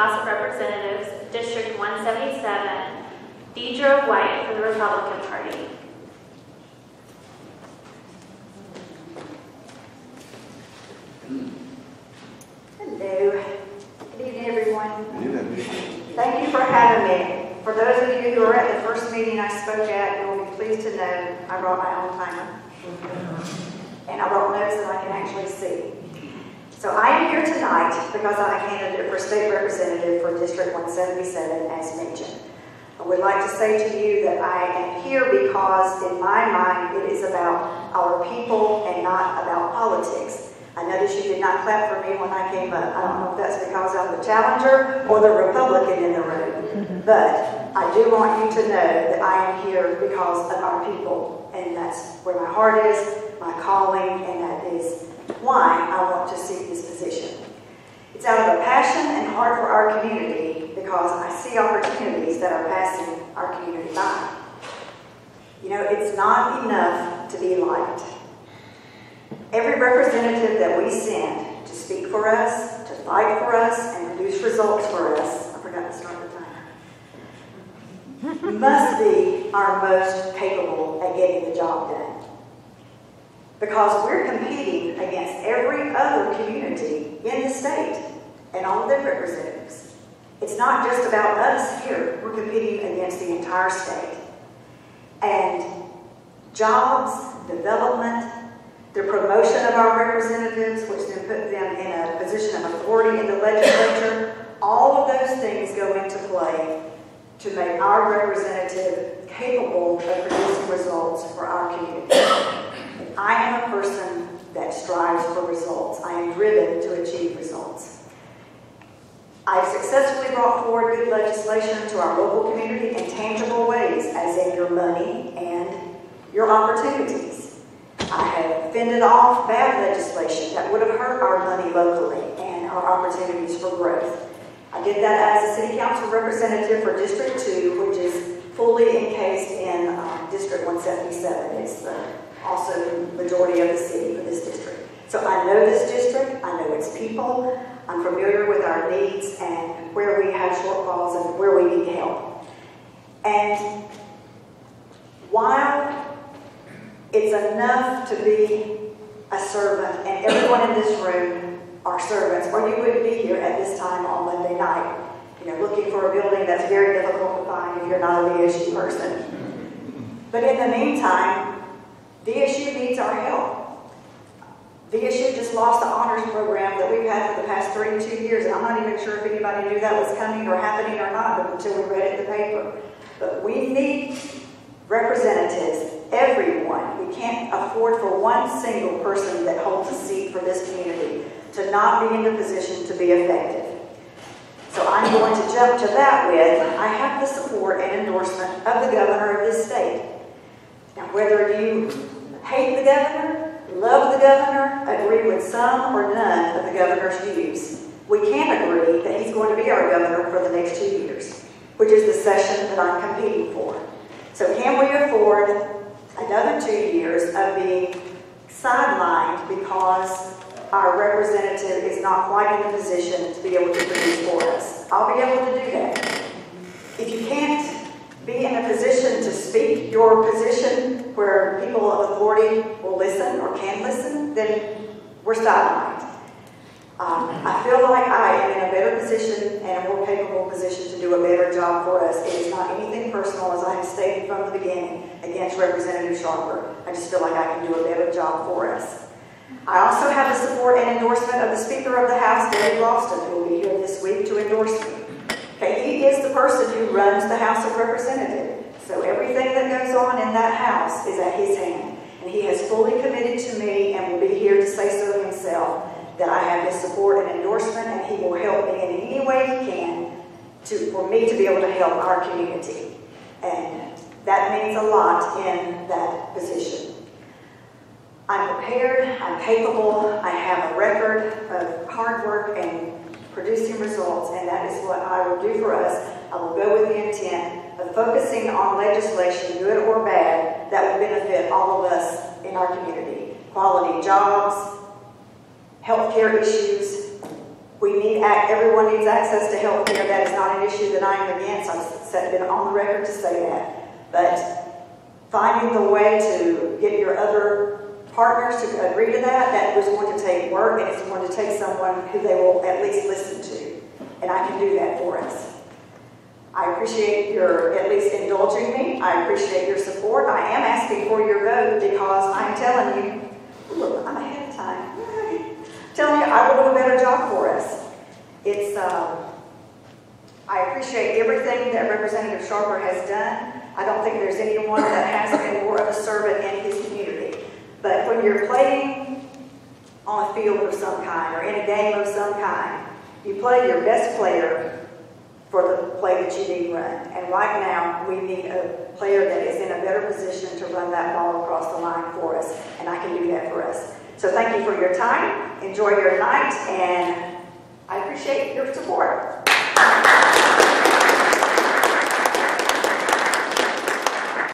House of Representatives, District 177, Deidra White for the Republican Party. Hello. Good evening, everyone. Thank you for having me. For those of you who are at the first meeting I spoke at, you will be pleased to know I brought my own timer. And I brought notes that I can actually see. So I am here tonight because I'm a candidate for state representative for District 177, as mentioned. I would like to say to you that I am here because, in my mind, it is about our people and not about politics. I noticed you did not clap for me when I came up. I don't know if that's because I'm the challenger or the Republican in the room. Mm-hmm. But I do want you to know that I am here because of our people. And that's where my heart is, my calling, and that is why I want to seek this position. It's out of a passion and heart for our community because I see opportunities that are passing our community by. You know, it's not enough to be liked. Every representative that we send to speak for us, to fight for us, and produce results for us, I forgot to start the timer, must be our most capable at getting the job done. Because we're competing against every other community in the state and all their representatives. It's not just about us here, we're competing against the entire state. And jobs, development, the promotion of our representatives, which then put them in a position of authority in the legislature, all of those things go into play to make our representative capable of producing results for our community. I am a person that strives for results. I am driven to achieve results. I've successfully brought forward good legislation to our local community in tangible ways, as in your money and your opportunities. I have fended off bad legislation that would have hurt our money locally and our opportunities for growth. I did that as a city council representative for District 2, which is fully encased in um, District 177. It's also the majority of the city for this district. So I know this district, I know its people, I'm familiar with our needs and where we have shortfalls and where we need help. And while it's enough to be a servant, and everyone in this room are servants, or you wouldn't be here at this time on Monday night, you know, looking for a building that's very difficult to find if you're not a VSU person. But in the meantime, VSU needs our help. VSU just lost the honors program that we've had for the past 32 years, and I'm not even sure if anybody knew that was coming or happening or not until we read it in the paper. But we need representatives, everyone. We can't afford for one single person that holds a seat for this community to not be in the position to be effective. So I'm going to jump to that with, I have the support and endorsement of the governor of this state. Now, whether you hate the governor, love the governor, agree with some or none of the governor's views, we can agree that he's going to be our governor for the next two years, which is the session that I'm competing for. So can we afford another two years of being sidelined because our representative is not quite in the position to be able to produce for us? I'll be able to do that. If you can't be in a position to speak your position where people of authority will listen or can listen, then we're sidelined. Um, I feel like I am in a better position and a more capable position to do a better job for us. It is not anything personal, as I have stated from the beginning, against Representative Sharper. I just feel like I can do a better job for us. I also have the support and endorsement of the Speaker of the House, David Ralston, who will be here this week to endorse me. Okay, he is the person who runs the House of Representatives. So everything that goes on in that House is at his hand. And he has fully committed to me and will be here to say so himself that I have his support and endorsement, and he will help me in any way he can to, for me to be able to help our community. And that means a lot in that position. I'm prepared, I'm capable, I have a record of hard work and producing results, and that is what I will do for us. I will go with the intent of focusing on legislation, good or bad, that will benefit all of us in our community. Quality jobs, healthcare issues, We need, everyone needs access to health care. That is not an issue that I am against. I've been on the record to say that. But finding the way to get your other partners to agree to that, that was going to take work, and it's going to take someone who they will at least listen to. And I can do that for us. I appreciate your at least indulging me. I appreciate your support. I am asking for your vote because I'm telling you, look, I'm ahead of time. Telling you, I will do a better job for us. It's, um, I appreciate everything that Representative Sharper has done. I don't think there's anyone that has been more of a servant in his community. But when you're playing on a field of some kind or in a game of some kind, you play your best player for the play that you need run. And right now, we need a player that is in a better position to run that ball across the line for us, and I can do that for us. So thank you for your time. Enjoy your night, and I appreciate your support.